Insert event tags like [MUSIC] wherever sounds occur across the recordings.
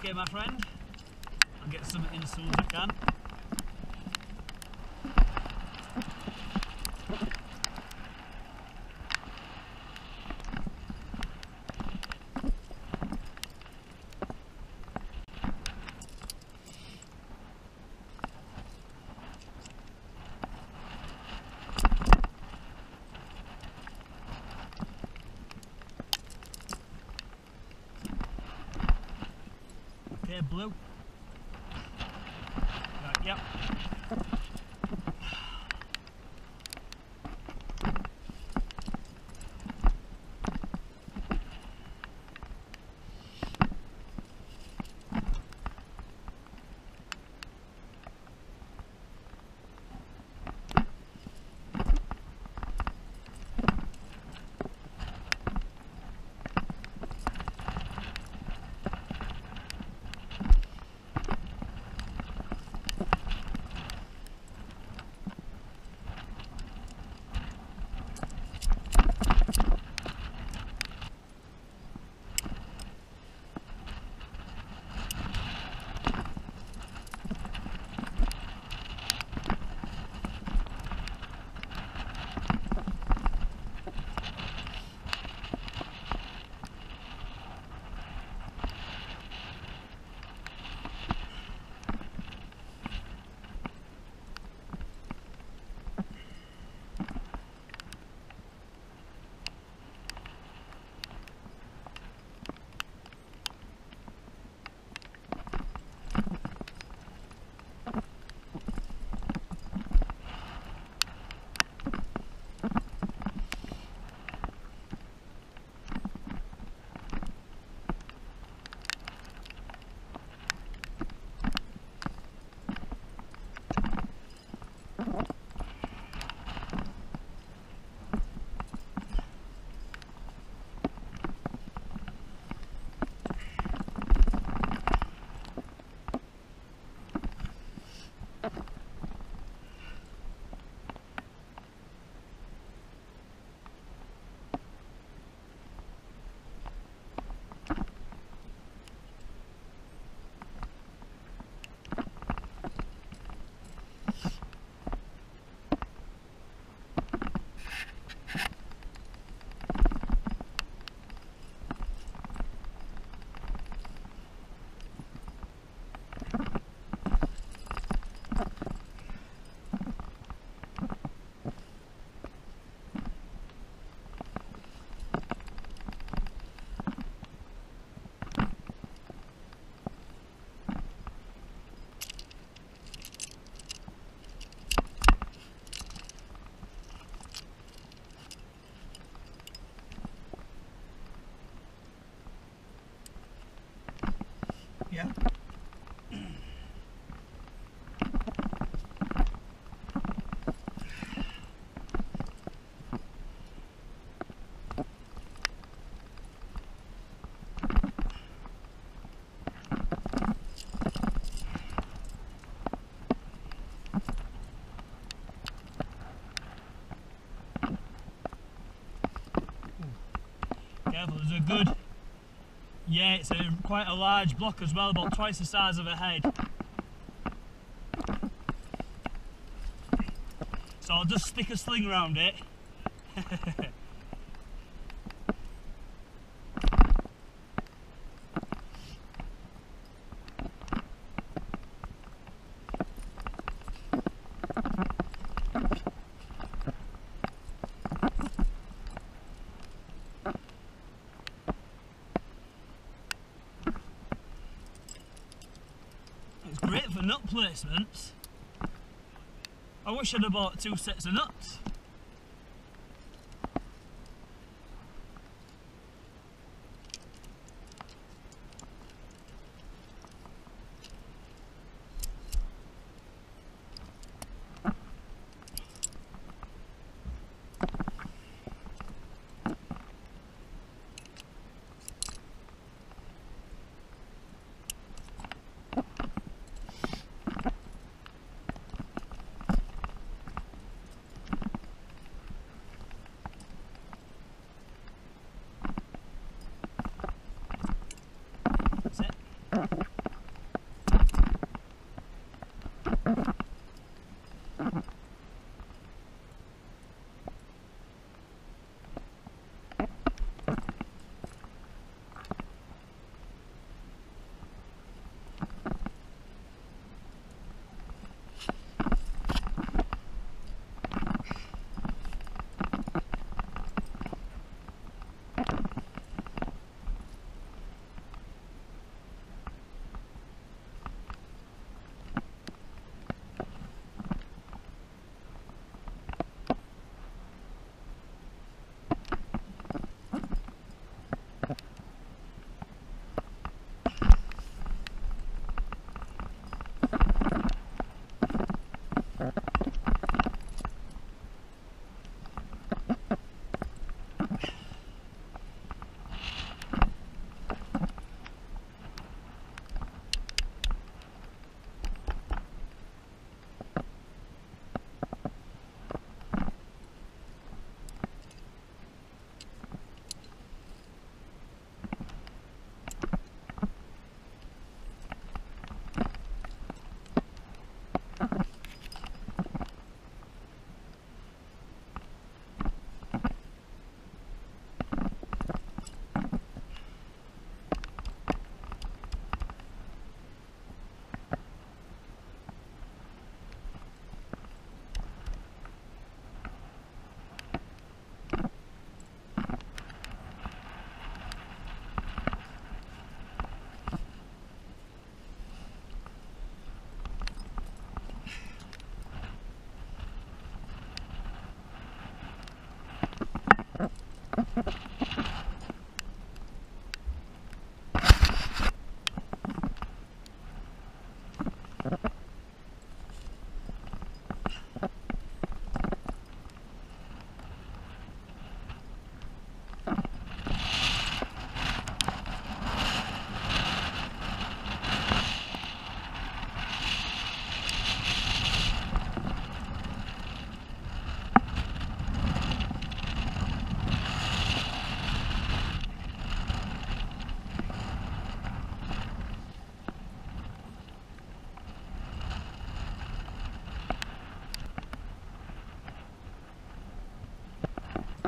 Okay, my friend. I'll get something in as soon as I can. Blue. Careful, there's a good yeah, it's a, quite a large block as well, about twice the size of a head. So I'll just stick a sling around it. [LAUGHS] nut placements. I wish I'd have bought two sets of nuts.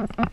Thank [LAUGHS]